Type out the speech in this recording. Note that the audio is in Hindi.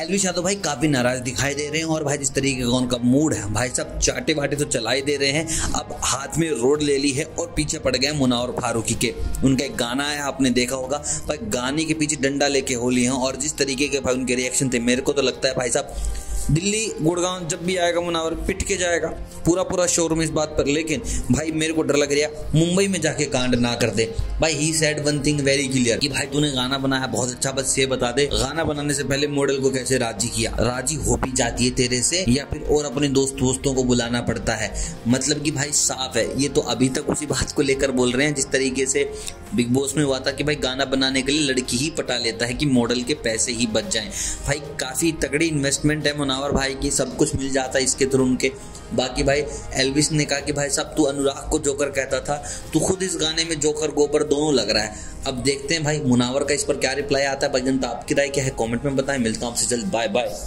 एलविश यादव भाई काफ़ी नाराज़ दिखाई दे रहे हैं और भाई जिस तरीके का उनका मूड है, भाई सब चाटे बाटे तो चलाई दे रहे हैं। अब हाथ में रोड ले ली है और पीछे पड़ गए मुनावर फारूकी के। उनका एक गाना है, आपने देखा होगा। भाई गाने के पीछे डंडा लेके होली हैं और जिस तरीके के भाई उनके रिएक्शन थे, मेरे को तो लगता है भाई साहब दिल्ली, गुड़गांव, जब भी आएगा मुनावर, पिट के जाएगा। पूरा पूरा शोरूम इस बात पर। लेकिन भाई, मेरे को डर लग रहा मुंबई में जाके कांड ना कर दे। भाई he said one thing very clear कि भाई, तूने गाना बनाया बहुत अच्छा बस ये बता दे। गाना बनाने से पहले मॉडल को कैसे राज़ी किया? राज़ी हो भी जाती है तेरे से, या फिर और अपने दोस्त दोस्तों को बुलाना पड़ता है? मतलब कि भाई, साफ़ है। ये तो अभी तक उसी बात को लेकर बोल रहे हैं, जिस तरीके से बिग बॉस में हुआ था कि भाई गाना बनाने के लिए लड़की ही पटा लेता है कि मॉडल के पैसे ही बच जाएँ। भाई, काफ़ी तगड़ी इन्वेस्टमेंट है मुनावर भाई की, सब कुछ मिल जाता है इसके थ्रू उनके। बाकी भाई एलविस ने कहा कि भाई साहब, तू अनुराग को जोकर कहता था, तू खुद इस गाने में जोकर गोबर दोनों लग रहा है। अब देखते हैं भाई, मुनावर का इस पर क्या रिप्लाई आता है? भाई जनता आपकी राय क्या है? कॉमेंट में बताएँ। मिलता हूँ आपसे जल्द। Bye bye